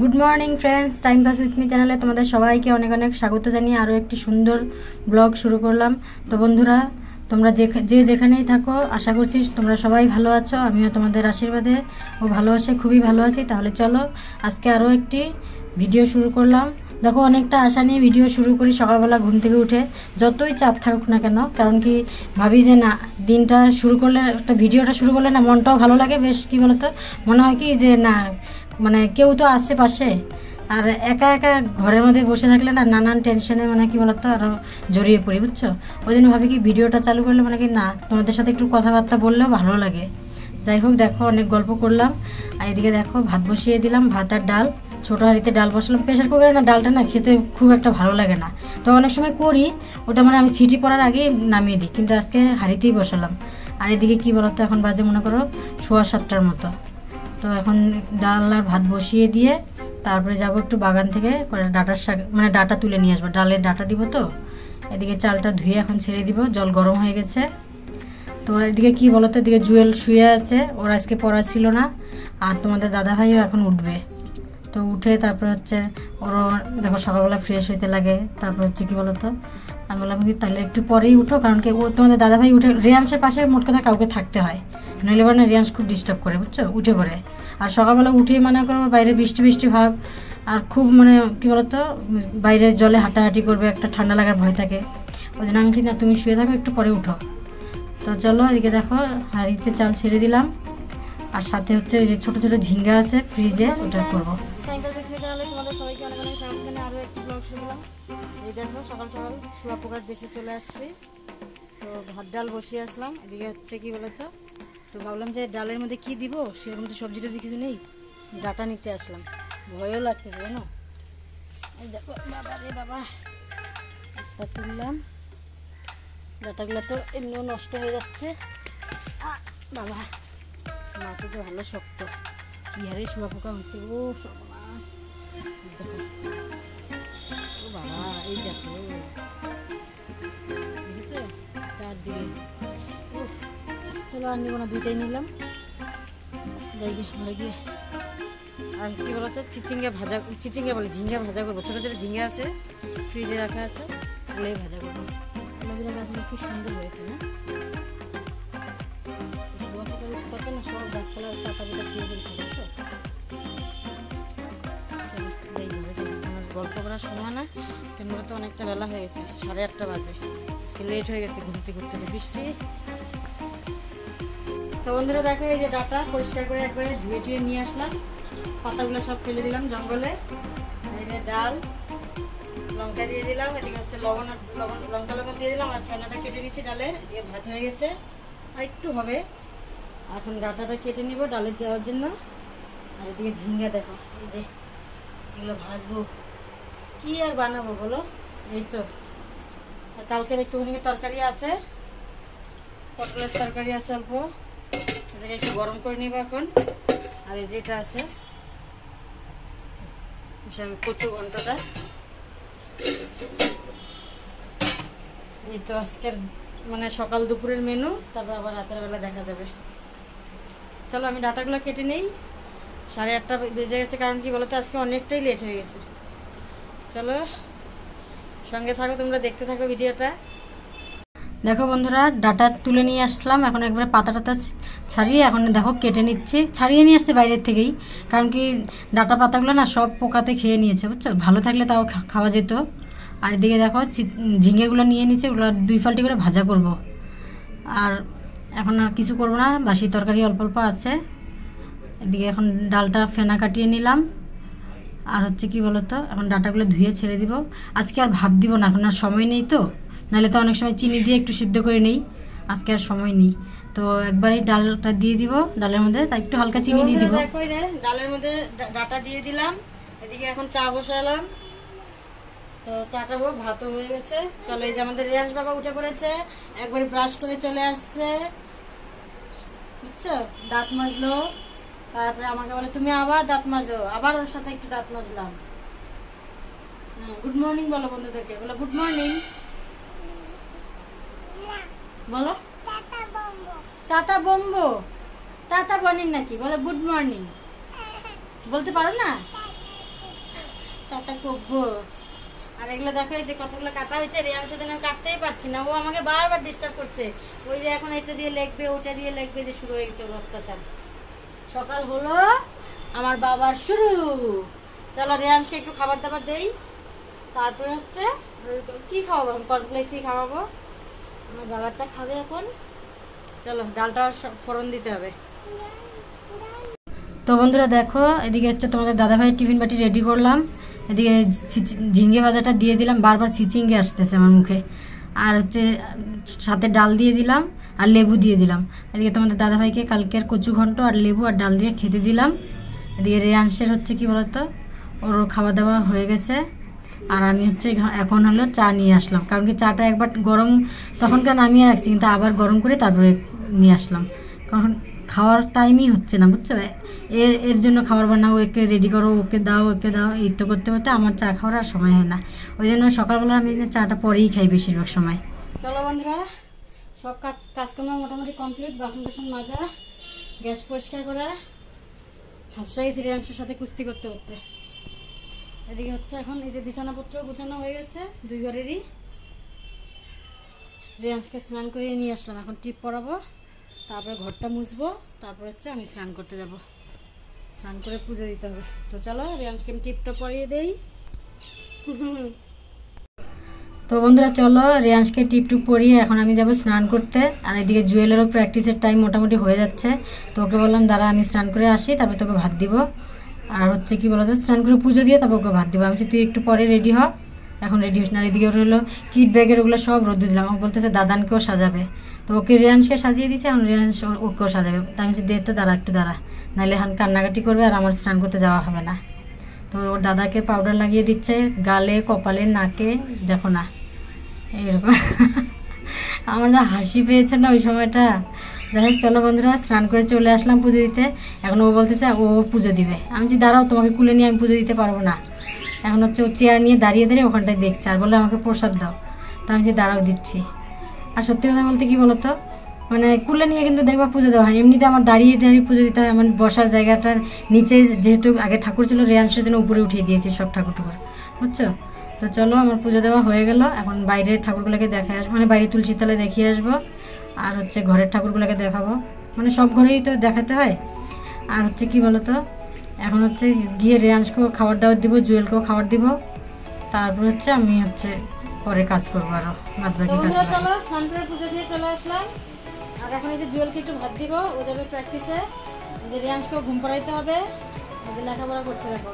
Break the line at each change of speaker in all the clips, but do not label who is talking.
Good morning friends time pass with me চ্যানেলে তোমাদের সবাইকে অনেক অনেক স্বাগত জানিয়ে আরও একটি সুন্দর ব্লগ শুরু করলাম। তো বন্ধুরা, তোমরা যে যেখানেই থাকো, আশা করছি তোমরা সবাই ভালো আছো। আমিও তোমাদের আশীর্বাদে ও ভালোবাসে খুবই ভালো আছি। তাহলে চলো, আজকে আরও একটি ভিডিও শুরু করলাম। দেখো, অনেকটা আশা নিয়ে ভিডিও শুরু করি সকালবেলা ঘুম থেকে উঠে। যতই চাপ থাকুক না কেন, কারণ কি ভাবি যে না, দিনটা শুরু করলে, একটা ভিডিওটা শুরু করলে না মনটাও ভালো লাগে। বেশ, কি বলতো? মনে হয় কি যে না মানে কেউ তো আসছে পাশে। আর একা একা ঘরের মধ্যে বসে থাকলে না নানান টেনশনে মানে কি বলতো আরও জড়িয়ে পড়ি, বুঝছ? ওই জন্য ভাবি কি ভিডিওটা চালু করলে মানে কি না, তোমাদের সাথে একটু কথাবার্তা বললেও ভালো লাগে। যাই হোক, দেখো, অনেক গল্প করলাম। আর এদিকে দেখো, ভাত বসিয়ে দিলাম, ভাত আর ডাল। ছোটো হাঁড়িতে ডাল বসালাম। প্রেশার কুকারে না ডালটা না খেতে খুব একটা ভালো লাগে না। তো অনেক সময় করি, ওটা মানে আমি ছিটি পড়ার আগে নামিয়ে দিই, কিন্তু আজকে হাঁড়িতেই বসালাম। আর এদিকে কী বলতো এখন বাজে মনে করো, সোয়া সাতটার মতো। তো এখন ডাল আর ভাত বসিয়ে দিয়ে তারপরে যাব একটু বাগান থেকে ডাটার শাক মানে ডাটা তুলে নিয়ে আসব। ডালের ডাটা দিব তো, এদিকে চালটা ধুয়ে এখন ছেড়ে দিব, জল গরম হয়ে গেছে। তো এদিকে কি বলো তো, এদিকে জুয়েল শুয়ে আছে, ওর আজকে পড়া ছিল না, আর তোমাদের দাদা ভাইও এখন উঠবে। তো উঠে তারপর হচ্ছে ওরও, দেখো সকালবেলা ফ্রেশ হইতে লাগে, তারপর হচ্ছে কি বলতো আমি বললাম কি তাহলে একটু পরেই উঠো, কারণ কি ও তোমাদের দাদাভাই উঠে রিয়াংসের পাশে মোট কথা কাউকে থাকতে হয়। নইলে না রিয়াংস খুব ডিস্টার্ব করে, বুঝছ? উঠে পড়ে। আর সকালবেলা উঠেই মনে করো বাইরে বৃষ্টি বৃষ্টি ভাব, আর খুব মানে কী বলতো, বাইরের জলে হাঁটাহাঁটি করবে, একটা ঠান্ডা লাগার ভয় থাকে। ওই জন্য আমি না, তুমি শুয়ে থাকো, একটু পরে উঠো। তো চলো, এদিকে দেখো, হাঁড়িতে চাল ছেড়ে দিলাম। আর সাথে হচ্ছে ওই যে ছোটো ছোটো ঝিঙ্গা আছে ফ্রিজে ওটা করব। এই দেখো, সকাল সকাল শুয়া পোকার দেশে চলে আসছি। তো ভাত ডাল বসিয়ে আসলাম। এদিকে হচ্ছে কি বলতো তো ভাবলাম যে ডালের মধ্যে কি দিব? সেরকম তো সবজি টবজি কিছু নেই। ডাটা নিতে আসলাম। ভয়ও লাগতেছে, জানো? দেখো, বাবা রে বাবা। তুললাম। ডাটাগুলো তো এমনিও নষ্ট হয়ে যাচ্ছে। বাবা। মাটি তো ভালো শক্ত। কি হারে শুয়া পোকা হচ্ছে ও সর্বনাশ। ও বাবা, এই দেখো। চলো আর নিবো না দুইটাই নিলাম। আর কি বলতো, চিচিঙ্গা ভাজা, চিচিঙ্গা বলে, ঝিঙ্গা ভাজা করব। ছোটো ছোটো ঝিঙ্গা আছে, ফ্রিজে রাখা আছে, ওগুলোই ভাজা করব। আমাদের গাছগুলো কি সুন্দর হয়েছে, না? কত না, সব গল্প করার সময় না তোমরা তো অনেকটা বেলা হয়ে গেছে, সাড়ে আটটা বাজে। আজকে লেট হয়ে গেছে ঘুরতে ঘুরতে বৃষ্টি। তো বন্ধুরা দেখো, এই যে ডাটা পরিষ্কার করে একবারে ধুয়ে টুয়ে নিয়ে আসলাম। পাতাগুলো সব ফেলে দিলাম জঙ্গলে। এই যে ডাল, লঙ্কা দিয়ে দিলাম, এদিকে হচ্ছে লবণ লবণ লঙ্কা লবণ দিয়ে দিলাম, আর ফেনাটা কেটে নিচ্ছি ডালের এদিকে ভাত হয়ে গেছে। আর একটু হবে। এখন ডাটাটা কেটে নিব ডালে দেওয়ার জন্য। আর এদিকে ঝিঙ্গা দেখো, এই যে এগুলো ভাজবো। কি আর বানাবো বলো? এই তো। আর কালকের একটুখানি তরকারি আছে। পটলের তরকারি আছে অল্প। এটাকে একটু গরম করে নিব এখন। আর এই যেটা আছে আমি কচু ঘন্টটা। এই তো আজকের মানে সকাল দুপুরের মেনু তারপর আবার রাতের বেলা দেখা যাবে। চলো, আমি ডাটাগুলো কেটে নেই। সাড়ে আটটা বেজে গেছে, কারণ কি বলতো, আজকে অনেকটাই লেট হয়ে গেছে। চলো, সঙ্গে থাকো, তোমরা দেখতে থাকো ভিডিওটা। দেখো বন্ধুরা, ডাটা তুলে নিয়ে আসলাম। এখন একবারে পাতা টাতা ছাড়িয়ে এখন দেখো কেটে নিচ্ছে। ছাড়িয়ে নিয়ে আসছে বাইরের থেকেই, কারণ কি ডাটা পাতাগুলো না সব পোকাতে খেয়ে নিয়েছে, বুঝছ? ভালো থাকলে তাও খাওয়া যেত। আর এদিকে দেখো ঝিঙেগুলো নিয়ে নিচ্ছে ওগুলো দুই ফাল্টি করে ভাজা করব। আর এখন আর কিছু করব না, বাসি তরকারি অল্প অল্প আছে। এদিকে এখন ডালটা ফেনা কাটিয়ে নিলাম। আর হচ্ছে কি বলতো, এখন ডাটাগুলো ধুয়ে ছেড়ে দিব। আজকে আর ভাব দিব না, এখন আর সময় নেই তো। নাহলে তো অনেক সময় চিনি দিয়ে একটু সিদ্ধ করে নেই। আজকে আর সময় নেই। তো একবারই ডালটা দিয়ে দিব, ডালের মধ্যে, তা একটু হালকা চিনি দিয়ে দিব। ডালের মধ্যে ডাটা দিয়ে দিলাম। এদিকে এখন চা বসালাম। তো চাটা হোক ভাতও হয়ে গেছে। চলো এই যে আমাদের রিয়াংশ বাবা উঠে পড়েছে। একবার ব্রাশ করে চলে আসছে। বুঝছ? দাঁত মাজলো। তারপরে আমাকে বলে, তুমি আবার দাঁত মাজো। আবার ওর সাথে একটু দাঁত মাজলাম। গুড মর্নিং বলো বন্ধুদেরকে। বলো গুড মর্নিং বলো। টাটা বম্বো। টাটা বনিং নাকি? বলো গুড মর্নিং। বলতে পারো না? টাটা করব আর এগুলো দেখো এই যে কতগুলো কাটা হয়েছে রেয়ার সাথে আমি কাটতেই পারছি না। ও আমাকে বারবার ডিস্টার্ব করছে। ওই যে এখন এটা দিয়ে লেখবে ওটা দিয়ে লেখবে যে শুরু হয়ে গেছে ওর অত্যাচার। সকাল হলো আমার বাবার শুরু। চলো রেয়াংশকে একটু খাবার দাবার দেই। তারপরে হচ্ছে কি খাওয়াবো কর্নফ্লেক্সই খাওয়াবো? আমার বাবারটা খাবে এখন। চলো, ডালটা ফোড়ন দিতে হবে। তো বন্ধুরা দেখো, এদিকে হচ্ছে তোমাদের দাদাভাইয়ের টিফিন বাটি রেডি করলাম। এদিকে ঝিঙ্গে ভাজাটা দিয়ে দিলাম, বারবার ছিচিঙ্গে আসতেছে আমার মুখে। আর হচ্ছে সাথে ডাল দিয়ে দিলাম আর লেবু দিয়ে দিলাম। এদিকে তোমাদের দাদাভাইকে কালকের কচু ঘন্ট আর লেবু আর ডাল দিয়ে খেতে দিলাম। এদিকে রেয়াংশের হচ্ছে কি বলতো, ওর খাওয়া দাওয়া হয়ে গেছে। আর আমি হচ্ছে এখন হলো চা নিয়ে আসলাম। কারণ কি চাটা একবার গরম তখনকার নামিয়ে রাখছি, কিন্তু আবার গরম করে তারপরে নিয়ে আসলাম। কারণ খাওয়ার টাইমই হচ্ছে না, বুঝছ? এর এর জন্য খাবার বানাও ওকে রেডি করো, ওকে দাও ওকে দাও, এই তো করতে করতে আমার চা খাওয়ার আর সময় হয় না। ওই জন্য সকালবেলা আমি চাটা পরেই খাই বেশিরভাগ সময়। চলো বন্ধুরা, সব কাজ কাজকর্ম মোটামুটি কমপ্লিট বাসন টাসন মাজা, গ্যাস পরিষ্কার করা হাফসাই সিরিয়াংশের সাথে কুস্তি করতে করতে। এদিকে হচ্ছে এখন এই যে বিছানাপত্র গুছানো হয়ে গেছে, দুই ঘরেরই। রেয়াংশকে স্নান করিয়ে নিয়ে আসলাম, এখন টিপ পরাবো, তারপরে ঘরটা মুছবো, তারপর হচ্ছে আমি স্নান করতে যাব। স্নান করে পুজো দিতে হবে। তো চলো, রেয়াংশকে আমি টিপটা পরিয়ে দেই। তো বন্ধুরা, চলো, রেয়াংশকে টিপ টুপ পরিয়ে এখন আমি যাব স্নান করতে। আর এদিকে জুয়েলেরও প্র্যাকটিসের টাইম মোটামুটি হয়ে যাচ্ছে। তো ওকে বললাম, দাঁড়া, আমি স্নান করে আসি, তারপরে তোকে ভাত দিব। আর হচ্ছে কি বলতো স্নান করে পুজো দিয়ে তারপর ওকে ভাত দিব। আমি তুই একটু পরে রেডি হ। এখন রেডি হোস না এদিকে হলো কিট ব্যাগের ওগুলো সব রোদ দিলাম। ও বলতেছে দাদানকেও সাজাবে। তো ওকে রেয়াংশকে সাজিয়ে দিয়েছে এখন রেয়াংশ ও- ওকেও সাজাবে। তাই আমি বলছি, দে তো দাঁড়া একটু দাঁড়া। নাহলে এখন কান্নাকাটি করবে আর আমার স্নান করতে যাওয়া হবে না। তো ওর দাদাকে পাউডার লাগিয়ে দিচ্ছে গালে কপালে নাকে দেখো না। এইরকম। আমার যা হাসি পেয়েছে না ওই সময়টা। যাই হোক, চলো বন্ধুরা, স্নান করে চলে আসলাম পুজো দিতে। এখন ও বলতেছে, ও পুজো দিবে। আমি যে দাঁড়াও, তোমাকে কুলে নিয়ে আমি পুজো দিতে পারব না। এখন হচ্ছে ও চেয়ার নিয়ে দাঁড়িয়ে দাঁড়িয়ে ওখানটায় দেখছে আর বলে আমাকে প্রসাদ দাও। তা আমি যে দাঁড়াও, দিচ্ছি। আর সত্যি কথা বলতে কি বলতো মানে কুলে নিয়ে কিন্তু দেখবা পুজো দেওয়া হয় এমনিতে আমার দাঁড়িয়ে দাঁড়িয়ে পুজো দিতে হয়, আমার বসার জায়গাটার নিচে যেহেতু আগে ঠাকুর ছিল রেয়াংশের জন্য উপরে উঠিয়ে দিয়েছি সব ঠাকুর ঠাকুর বুঝছ? তো চলো, আমার পুজো দেওয়া হয়ে গেল। এখন বাইরে ঠাকুরগুলোকে দেখে আসব মানে বাইরে তুলসী তলায় দেখিয়ে আসব। আর হচ্ছে ঘরের ঠাকুরগুলোকে দেখাবো। মানে সব ঘরেই তো দেখাতে হয়। আর হচ্ছে কি বলতো? এখন হচ্ছে গিয়ে রেয়াংশকেও খাবার দাবার দিব জুয়েলকেও খাবার দিব। তারপর হচ্ছে আমি হচ্ছে পরে কাজ করব আরও বাদ বাকি কাজ চলো স্নান পুজো দিয়ে চলে আসলাম। আর এখন এই যে জুয়েলকে একটু ভাত দিব ও যাবে প্র্যাকটিসে যে রিয়াংশকেও ঘুম পাড়াইতে হবে। যে লেখাপড়া করছে দেখো।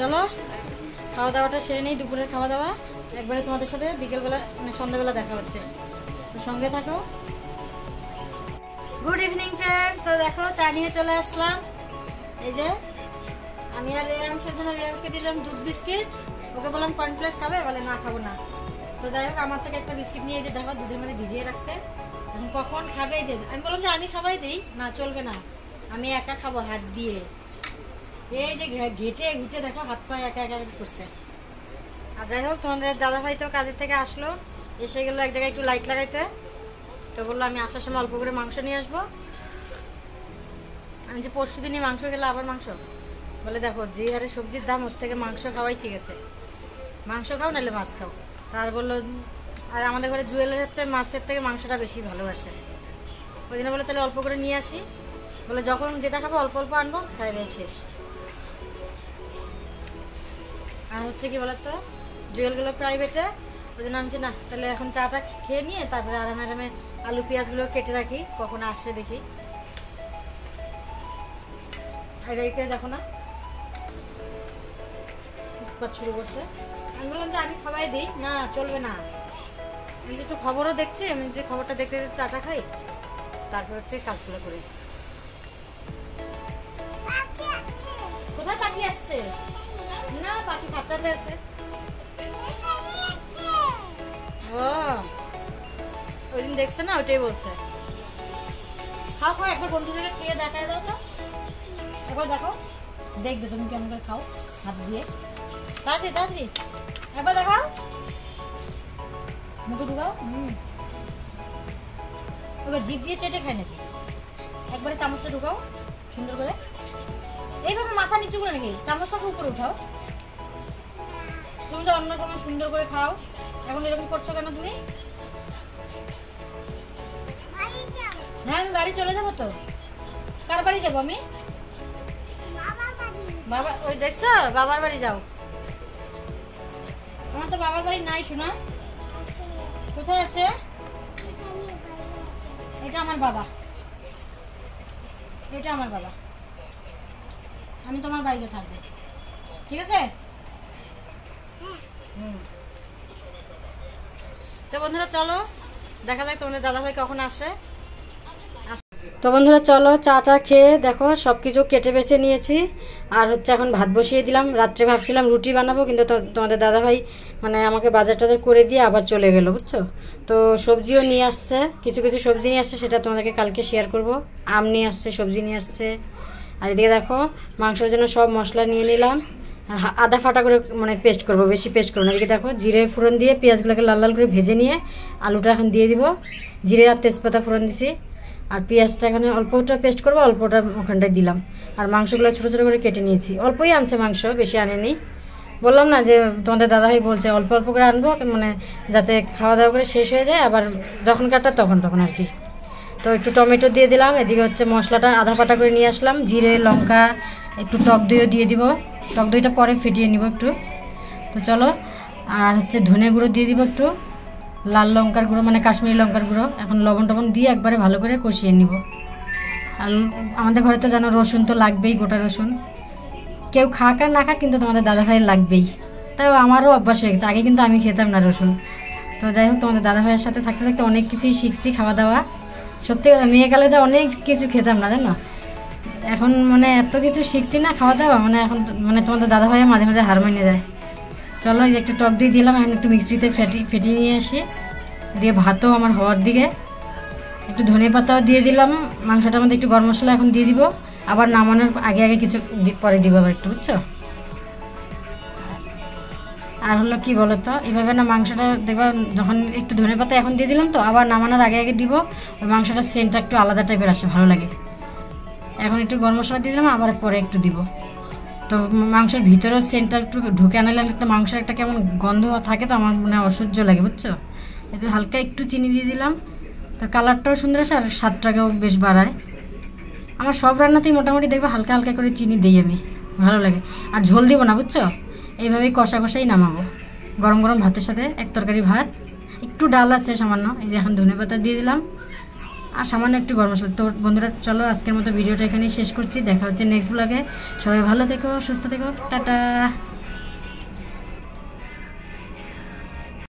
চলো খাওয়া দাওয়াটা সেরে নেই দুপুরের খাওয়া দাওয়া। একবারে তোমাদের সাথে বিকেলবেলা মানে সন্ধ্যাবেলা দেখা হচ্ছে। সঙ্গে থাকো। গুড ইভিনিং ফ্রেন্ডস তো দেখো, চা নিয়ে চলে আসলাম। এই যে, আমি আর রেয়াংশের জন্য রেয়াংশকে দিলাম দুধ বিস্কিট। ওকে বললাম কর্নফ্লেক্স খাবে? বলে, না, খাব না। তো যাই হোক, আমার থেকে একটা বিস্কিট নিয়ে যে দেখো, দুধের মধ্যে ভিজিয়ে রাখছে। কখন খাবে যে, আমি বললাম যে, আমি খাবাই দিই। না, চলবে না। আমি একা খাব হাত দিয়ে। এই যে ঘেটে, ঘুটে দেখো, হাত পা একা একা করছে। আর যাই হোক, তোমাদের দাদা ভাই তো কাজের থেকে আসলো। এসে গেলো এক জায়গায় একটু লাইট লাগাইতে। তো বলল, আমি আসার সময় অল্প করে মাংস নিয়ে আসব। আমি যে পরশু দিনই মাংস গেলে আবার মাংস। বলে, দেখো, যে হারে সবজির দাম, ওর থেকে মাংস খাওয়াই ঠিক আছে। মাংস খাও, নাহলে মাছ খাও। তার বলল, আর আমাদের ঘরে জুয়েলের হচ্ছে, মাছের থেকে মাংসটা বেশি ভালোবাসে ওই জন্য বলে, তাহলে অল্প করে নিয়ে আসি। বলে, যখন যেটা খাব, অল্প অল্প আনব খাই দেয় শেষ। আর হচ্ছে কি বলতো জুয়েল গেলো প্রাইভেটে ওই জন্য আমি না, তাহলে এখন চাটা খেয়ে নিয়ে তারপরে আরামে আরামে আলু পেঁয়াজগুলো কেটে রাখি, কখন আসে দেখি। এইকে দেখো না। উৎপাত শুরু করছে। আমি বললাম যে আমি খাওয়াই দিই, না চলবে না। আমি যে একটু খবরও দেখছি, আমি যে খবরটা দেখতে চাটা খাই, তারপর হচ্ছে কাজগুলো করি। কোথায় পাখি আসছে? না, পাখি খাঁচাতে আছে। ওই দিন দেখছে না, ওইটাই বলছে। খাও খাও, একবার বন্ধুদের খেয়ে দেখায় দাও তো। একবার দেখো দেখবে তুমি কেমন করে খাও, হাত দিয়ে। তাড়াতাড়ি তাড়াতাড়ি। একবার দেখাও। মুখে ঢুকাও। হুম। ওকে জিভ দিয়ে চেটে খায় নাকি? একবারে চামচটা ঢুকাও, সুন্দর করে। এইভাবে মাথা নিচু করে নাকি? চামচটাকে উপরে উঠাও। তুমি তো অন্য সময় সুন্দর করে খাও। এখন এরকম করছ কেন তুমি? হ্যাঁ আমি বাড়ি চলে যাব তো। কার বাড়ি যাব আমি? বাবা ওই দেখছ? বাবার বাড়ি যাও। আমার তো বাবার বাড়ি নাই শোনা। কোথায় আছে? এটা আমার বাবা। এটা আমার বাবা। আমি তোমার বাড়িতে থাকব। ঠিক আছে? হুম। তো বন্ধুরা চলো, দেখা যাক তোমাদের দাদাভাই কখন আসে। তো বন্ধুরা চলো, চাটা খেয়ে দেখো সব কিছু কেটে বেছে নিয়েছি। আর হচ্ছে এখন ভাত বসিয়ে দিলাম। রাত্রে ভাবছিলাম রুটি বানাবো, কিন্তু তোমাদের দাদাভাই মানে আমাকে বাজার টাজার করে দিয়ে আবার চলে গেলো, বুঝছ? তো সবজিও নিয়ে আসছে, কিছু কিছু সবজি নিয়ে আসছে, সেটা তোমাদেরকে কালকে শেয়ার করব। আম নিয়ে আসছে, সবজি নিয়ে আসছে। আর এদিকে দেখো, মাংসের জন্য সব মশলা নিয়ে নিলাম। আদা ফাটা করে মানে পেস্ট করব, বেশি পেস্ট করব না। এদিকে দেখো, জিরে ফোড়ন দিয়ে পেঁয়াজগুলোকে লাল লাল করে ভেজে নিয়ে আলুটা এখন দিয়ে দিব। জিরে আর তেজপাতা ফোড়ন দিছি। আর পেঁয়াজটা এখানে অল্পটা পেস্ট করব, অল্পটা ওখানটায় দিলাম। আর মাংসগুলো ছোটো ছোটো করে কেটে নিয়েছি। অল্পই আনছে মাংস, বেশি আনেনি। বললাম না যে, তোমাদের দাদাভাই বলছে অল্প অল্প করে আনব মানে যাতে খাওয়া দাওয়া করে শেষ হয়ে যায়, আবার যখন কাটা তখন তখন আর কি। তো একটু টমেটো দিয়ে দিলাম, এদিকে হচ্ছে মশলাটা আধা পাটা করে নিয়ে আসলাম, জিরে, লঙ্কা, একটু টক দইও দিয়ে দিব। টক দইটা পরে ফেটিয়ে নিব একটু। তো চলো, আর হচ্ছে ধনে গুঁড়ো দিয়ে দিব একটু। লাল লঙ্কার গুঁড়ো মানে কাশ্মীরি লঙ্কার গুঁড়ো, এখন লবণ টবণ দিয়ে একবারে ভালো করে কষিয়ে নিব। আর আমাদের ঘরে তো জানো রসুন তো লাগবেই, গোটা রসুন। কেউ খাক আর না খাক, কিন্তু তোমাদের দাদাভাইয়ের লাগবেই। তাও আমারও অভ্যাস হয়ে গেছে, আগে কিন্তু আমি খেতাম না রসুন। তো যাই হোক, তোমাদের দাদাভাইয়ের সাথে থাকতে থাকতে অনেক কিছুই শিখছি, খাওয়া দাওয়া। সত্যি মেয়ে গেলে যে অনেক কিছু খেতাম না, জানো? এখন মানে এত কিছু শিখছি না খাওয়া দাওয়া মানে এখন মানে তোমাদের দাদাভাইয়া মাঝে মাঝে হার মানিয়ে দেয়। চলো এই যে একটু টক দিয়ে দিলাম, এখন একটু মিক্সিতে ফেটি ফেটিয়ে নিয়ে আসি। দিয়ে ভাতও আমার হওয়ার দিকে। একটু ধনে পাতাও দিয়ে দিলাম, মাংসটার মধ্যে একটু গরম মশলা এখন দিয়ে দিব। আবার নামানোর আগে আগে কিছু পরে দিব আবার একটু, বুঝছ? আর হলো কি বলো তো এইভাবে না মাংসটা দেখবা যখন একটু ধনে পাতা এখন দিয়ে দিলাম তো, আবার নামানোর আগে আগে দিব, ওই মাংসটার সেন্টটা একটু আলাদা টাইপের আসে, ভালো লাগে। এখন একটু গরম মশলা দিয়ে দিলাম, আবার পরে একটু দিব। তো মাংসের ভিতরেও সেন্টটা একটু ঢুকে আনালে একটা মাংসের একটা কেমন গন্ধ থাকে তো, আমার মনে হয় অসহ্য লাগে, বুঝছ? এতে হালকা একটু চিনি দিয়ে দিলাম। তো কালারটাও সুন্দর আসে আর স্বাদটাকেও বেশ বাড়ায়। আমার সব রান্নাতেই মোটামুটি দেখবে হালকা হালকা করে চিনি দিই আমি, ভালো লাগে। আর ঝোল দিব না, বুঝছ? এইভাবেই কষা কষাই নামাবো। গরম গরম ভাতের সাথে এক তরকারি ভাত। একটু ডাল আছে সামান্য, এই এখন ধনে পাতা দিয়ে দিলাম। আর সামান্য একটু গরম মশলা। তো বন্ধুরা, চলো আজকের মতো ভিডিওটা এখানেই শেষ করছি। দেখা হচ্ছে নেক্সট ব্লগে সবাই ভালো থেকো, সুস্থ থেকো। টাটা।